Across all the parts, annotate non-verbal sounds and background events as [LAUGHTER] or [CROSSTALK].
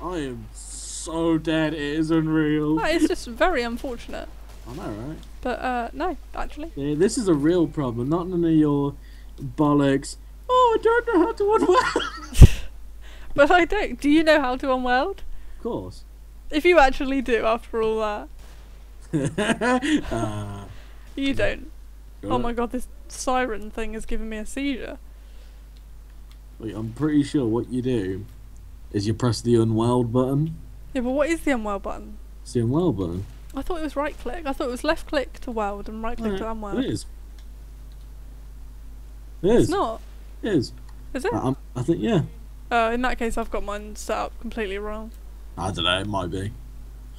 I am so dead. It is unreal. That is just very unfortunate. I know, right? But uh, no, actually. Yeah, this is a real problem. Not none of your bollocks. Oh, I don't know how to unweld. [LAUGHS] But I don't. Do you know how to unweld? of course. If you actually do, after all that, [LAUGHS] uh, you don't. Oh my god, this siren thing is giving me a seizure. Wait, I'm pretty sure what you do is you press the unweld button. Yeah, but what is the unweld button? It's the unweld button. I thought it was right click. I thought it was left click to weld and right click to unweld. It is. It It's not. It is. Is it? I, I'm- think yeah. Uh, in that case, I've got mine set up completely wrong. I don't know. It might be.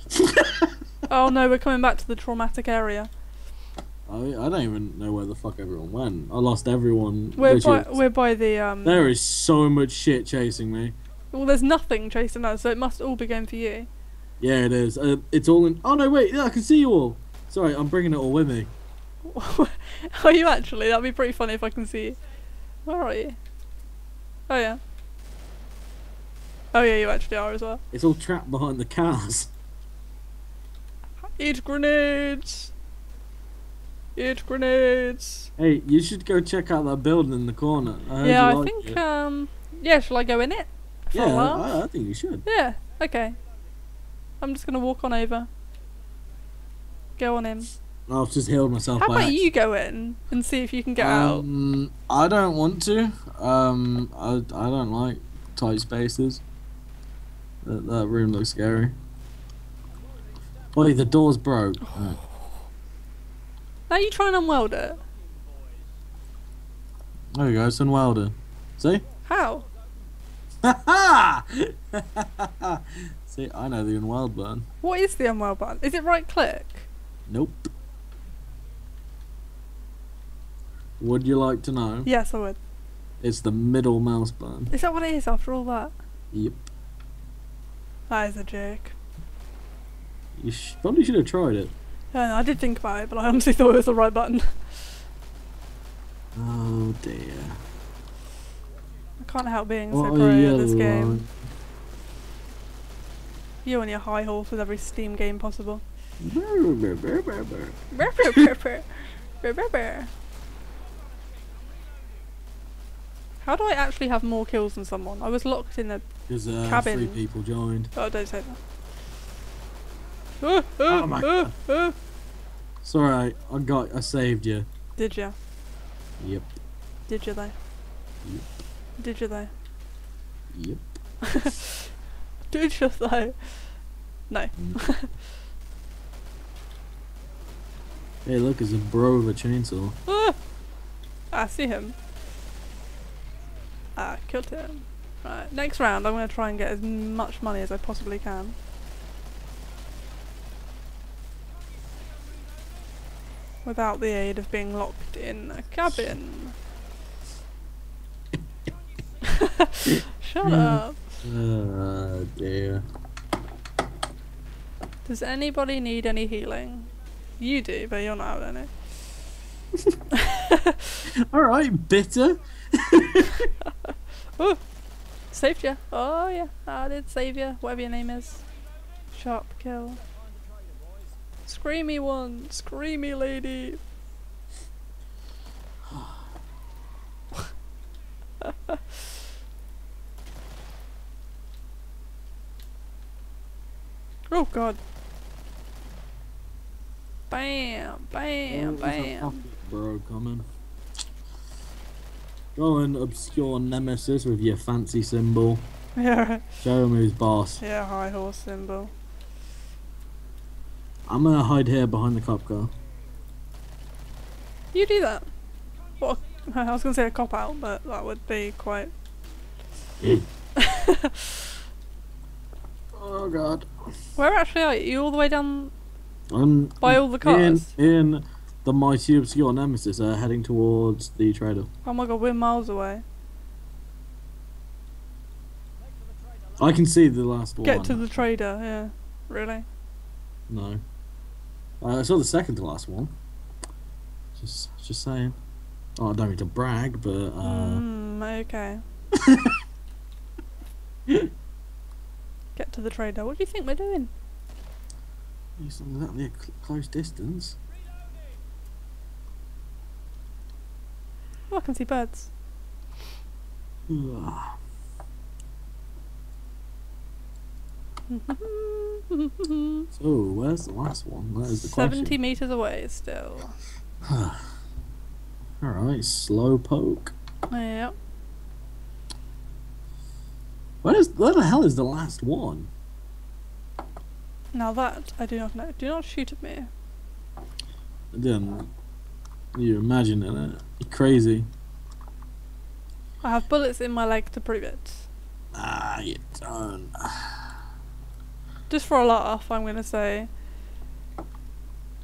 [LAUGHS] Oh no, we're coming back to the traumatic area. I, I don't even know where the fuck everyone went. I lost everyone. We're by, we're by the um. There is so much shit chasing me. Well, there's nothing chasing us, so it must all be going for you. Yeah, it is. Uh, it's all in. Oh no, wait. Yeah, I can see you all. Sorry, I'm bringing it all with me. [LAUGHS] are you actually? That'd be pretty funny if I can see you. Where are you? Oh yeah. Oh yeah, you actually are as well. It's all trapped behind the cars. Eat grenades. Eat grenades. Hey, you should go check out that building in the corner. I yeah, I think. it. Um. Yeah, shall I go in it? For a yeah, while? I, I think you should. Yeah. Okay. I'm just gonna walk on over. Go on in. I've just healed myself. How about accident. you go in and see if you can get out? Um, I don't want to. Um, I, I don't like tight spaces. That, that room looks scary. Wait, the door's broke. [SIGHS] Now you try and unweld it. There you go, it's unwelded. See? How? Ha [LAUGHS] ha! See, I know the unweld button. What is the unweld button? Is it right click? Nope. Would you like to know? Yes, I would. It's the middle mouse button. Is that what it is after all that? Yep. That is a joke. You sh- probably should have tried it. Yeah, no, I did think about it, but I honestly thought it was the right button. Oh dear. I can't help being What so pro at this game. like? You on your high horse with every Steam game possible. [LAUGHS] How do I actually have more kills than someone? I was locked in the. Uh, Cabin. three people joined. Oh, don't say that. Uh, uh, Oh my. It's alright. I got. I saved you. Did you? Yep. Did you though? Yep. Did you though? Yep. [LAUGHS] Did you though? No. [LAUGHS] Hey, look, it's a bro with a chainsaw. Ah! [LAUGHS] I see him. Ah, killed him. Right, next round I'm going to try and get as much money as I possibly can. Without the aid of being locked in a cabin. [LAUGHS] Shut up. Uh, dear. Does anybody need any healing? You do, but you're not having any. [LAUGHS] Alright, bitter. [LAUGHS] Saved you. Oh yeah, I did save you. Whatever your name is. Sharp kill. Screamy one. Screamy lady. [SIGHS] [SIGHS] oh god. Bam, bam, Oh, bam. Bro, coming. Go and obscure nemesis with your fancy symbol. Yeah, Show him who's boss. yeah, high horse symbol. I'm gonna hide here behind the cop car. You do that. What? [LAUGHS] a- I was gonna say a cop out, but that would be quite. [CLEARS THROAT] Oh god. Where actually are you? All the way down I'm by all the cars? in, in the mighty obscure nemesis, uh, heading towards the trader. Oh my god, we're miles away. I can see the last one. Get to the trader, yeah. Really? No. Uh, I saw the second to last one. Just, just saying. Oh, I don't mean to brag, but uh, Mm, okay. [LAUGHS] get to the trader. What do you think we're doing? It's not exactly a cl- close distance. Oh, I can see birds. Ah. Ugh. [LAUGHS] So, where's the last one? That is the Seventy question. meters away still. [SIGHS] Alright, slow poke. Yeah. Where is where the hell is the last one? Now that I do not know. Do not shoot at me. Then you imagining it. You're crazy. I have bullets in my leg to prove it. Ah, you don't. [SIGHS] Just for a laugh, I'm gonna say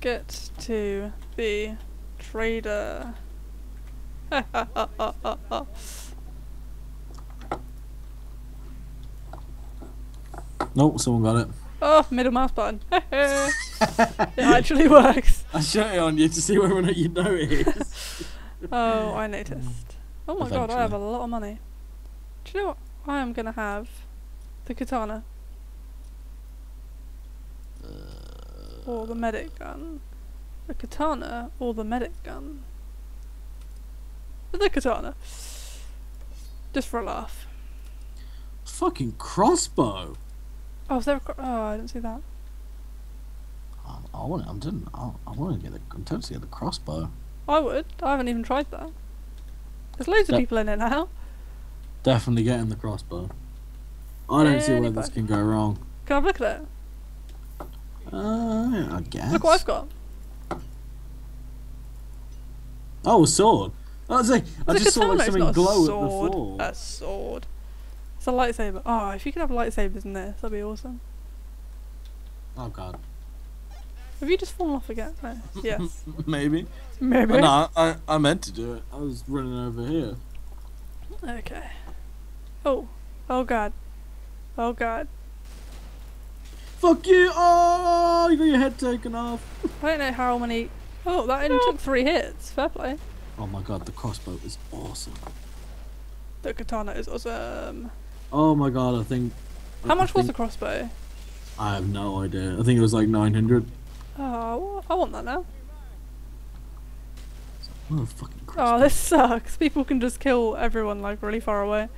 get to the trader. [LAUGHS] Nope, someone got it. oh, middle mouse button. [LAUGHS] it actually works. I shot it on you to see whether or not you noticed. [LAUGHS] Oh, I noticed. Mm. Oh my god, I have a lot of money. Do you know what? I am gonna have the katana. Uh. Or the medic gun. The katana or the medic gun. The katana. Just for a laugh. Fucking crossbow. Oh, is there Oh, I didn't see that. I, I want. I'm doing. I, I want to get the. I'm tempted to get the crossbow. I would. I haven't even tried that. There's loads of people in it now. Definitely getting the crossbow. I don't see where this can go wrong. Can I have a look at it? Uh, yeah, I guess. Look what I've got. Oh, a sword. I was like, I just saw like something glow at the sword. floor. A sword. It's a lightsaber. Oh, if you could have lightsabers in this, that'd be awesome. Oh god. Have you just fallen off again? No. Yes. [LAUGHS] Maybe. Maybe. Oh, no, I, I meant to do it. I was running over here. Okay. Oh. Oh god. Oh god. Fuck you! Oh, you got your head taken off. [LAUGHS] I don't know how many. Oh, that only took three hits. Fair play. Oh my god, the crossbow is awesome. The katana is awesome. Oh my god, I think. How I much was the crossbow? I have no idea. I think it was like 900. Oh, I want that now. Oh, fucking Oh, this [LAUGHS] sucks. People can just kill everyone like really far away.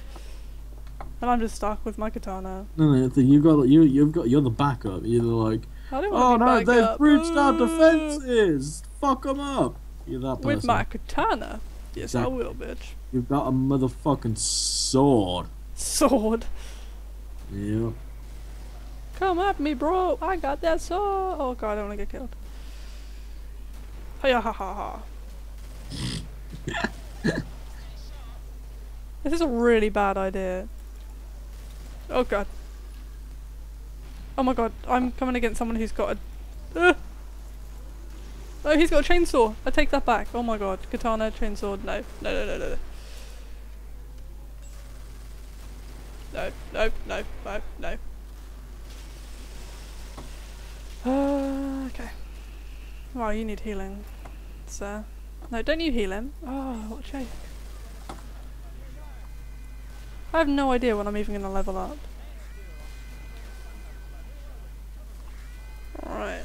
And I'm just stuck with my katana. No, no, think you got you. You've got. You're the backup. You're the like. Oh no, they've up. breached our defenses. Fuck them up. You're that person. With my katana. Yes, I will, bitch. You've got a motherfucking sword. Sword. Yeah. Come at me, bro. I got that sword. Oh god, I don't want to get killed. Hiya ha ha ha. [LAUGHS] this is a really bad idea. Oh god. Oh my god, I'm coming against someone who's got a. Uh. Oh, he's got a chainsaw. I take that back. Oh my god, katana, chainsaw. No, no, no, no, no. No. No, no, no, no. Uh, [SIGHS] okay. Wow, you need healing, sir. No, don't you heal him. Oh, what a joke. I have no idea when I'm even going to level up. Right.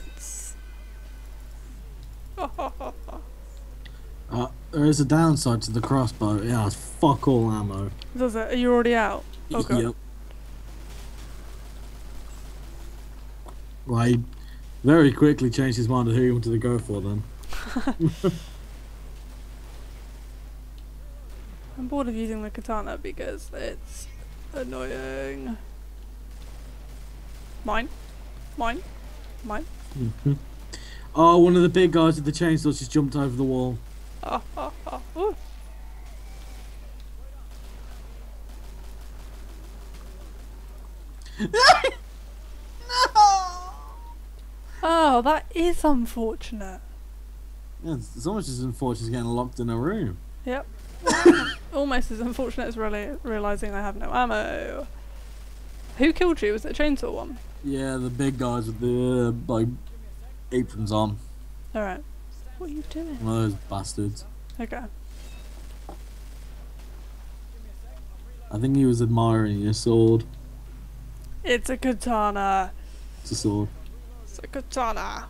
Uh, there is a downside to the crossbow. It has fuck all ammo. Does it? Are you already out? Okay. god. Yep. Well, he very quickly changed his mind on who he wanted to go for then. [LAUGHS] I'm bored of using the katana because it's annoying. Mine. Mine. Mine. Mhm. oh, one of the big guys with the chainsaw just jumped over the wall. Ah, ah, ah. Ooh. Oh, that is unfortunate. Yeah, it's, it's almost as unfortunate as getting locked in a room. Yep. [LAUGHS] Almost as unfortunate as really realizing I have no ammo. Who killed you? Was it a chainsaw one? Yeah, the big guys with the uh, like aprons on. Alright. What are you doing? One of those bastards. Okay. I think he was admiring your sword. It's a katana. It's a sword. It's a katana.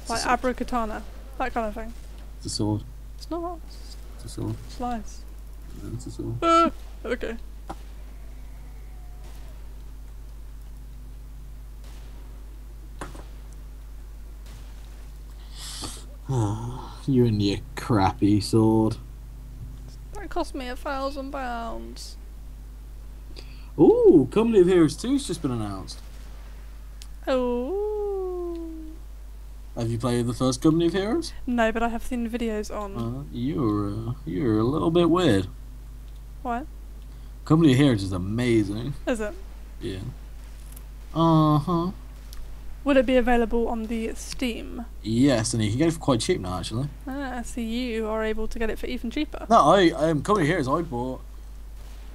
It's Like abracatana. That kind of thing. It's a sword. It's not. It's a sword. It's nice. Yeah, It's a sword. Uh, okay. You and your crappy sword. That cost me a thousand pounds. Ooh, Company of Heroes 2's just been announced. Oh. Have you played the first Company of Heroes? No, but I have seen videos on. Uh, you're uh, you're a little bit weird. What? Company of Heroes is amazing. Is it? Yeah. Uh huh. Would it be available on the Steam? Yes, and you can get it for quite cheap now, actually. Ah, so you are able to get it for even cheaper. No, I um Company of Heroes I bought.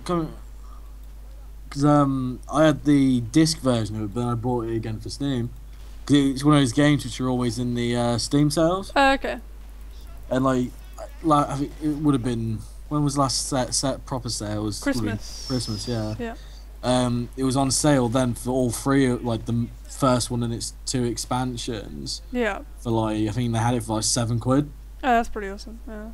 Because um I had the disc version of it, but then I bought it again for Steam. Because it's one of those games which are always in the uh, Steam sales, Uh, okay. and like, like I think it would have been when was last set set proper sales? Would have been Christmas. Christmas, yeah. Yeah. Um, it was on sale then for all three, like the first one and its two expansions Yeah. for like I think they had it for like seven quid. Oh, that's pretty awesome. Yeah.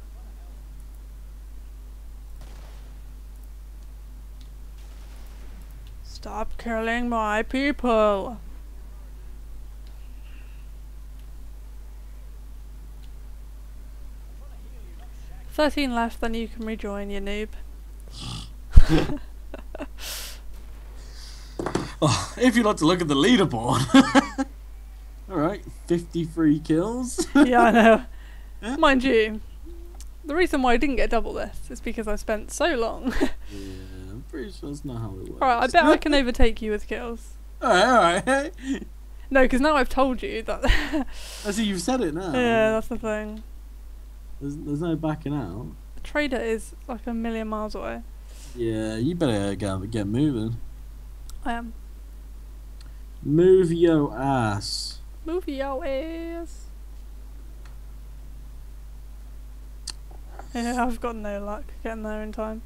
Stop killing my people. Thirteen left, then you can rejoin, you noob. [LAUGHS] [LAUGHS] Oh, if you'd like to look at the leaderboard. [LAUGHS] all right, fifty-three kills. [LAUGHS] yeah, I know. Mind you, the reason why I didn't get double this is because I spent so long. [LAUGHS] Yeah, I'm pretty sure that's not how it works. Alright, I bet I can overtake you with kills. Alright, alright. No, because now I've told you that. I see you've said it now. yeah, that's the thing. There's, there's no backing out. The trader is like a million miles away. Yeah, you better get, get moving. I am. Move your ass. Move your ass. Yeah, [LAUGHS] I've got no luck getting there in time.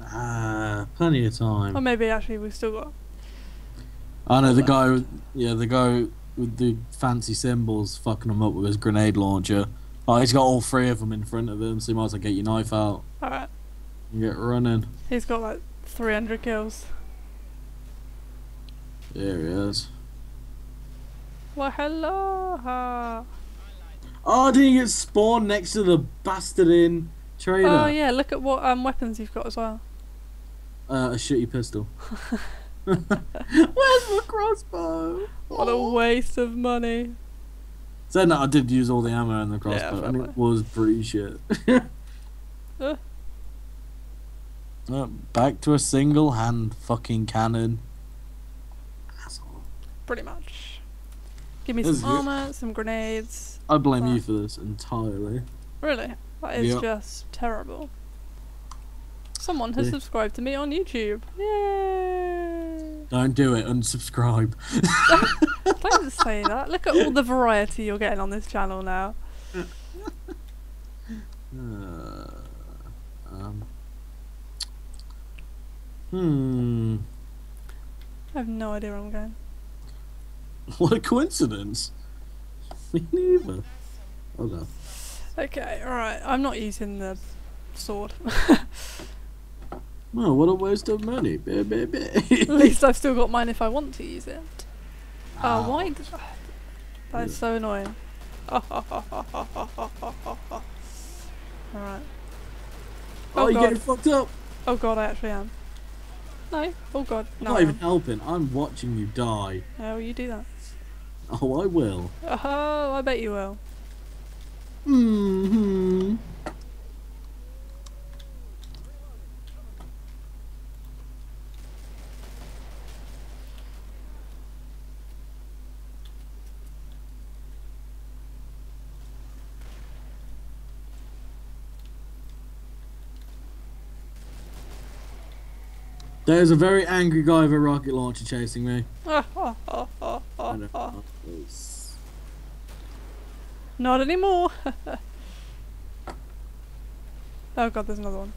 Ah, plenty of time. Or maybe actually we've still got. I know the guy. With, yeah, the guy with the fancy symbols fucking him up with his grenade launcher. Oh, he's got all three of them in front of him, so you might as well get your knife out Alright, and get running. he's got like 300 kills. There he is. Well, hello. Oh, didn't he get spawned next to the bastard in trailer? Oh yeah, look at what um weapons you've got as well. Uh, a shitty pistol. [LAUGHS] [LAUGHS] Where's my crossbow? What a Oh. waste of money. Said that I did use all the ammo in the crossbow, fair and it was pretty shit. Uh. Uh, [LAUGHS] back to a single hand fucking cannon. Pretty much. Give me This is some good. armor, some grenades. I blame you for this entirely. Really? That is Yeah. just terrible. Someone has Yeah. subscribed to me on YouTube. Yay! Don't do it. Unsubscribe. Don't say that. Look at all the [LAUGHS] variety you're getting on this channel now. Uh, um. Hmm. I have no idea where I'm going. [LAUGHS] What a coincidence. Me neither. Oh no. Okay, alright. I'm not using the sword. [LAUGHS] Oh, what a waste of money. Bah, bah, bah. At least I've still got mine if I want to use it. Oh, Ow. why? Did That is so annoying. [LAUGHS] Alright. Oh, Oh, you're getting fucked up. Oh god, I actually am. No. Oh god. I'm No. not I even helping. I'm watching you die. Oh, you do that. [LAUGHS] Oh, I will. Oh, I bet you will. Hmm. There's a very angry guy with a rocket launcher chasing me. [LAUGHS] Know. oh. It's- Not anymore. [LAUGHS] oh god, there's another one.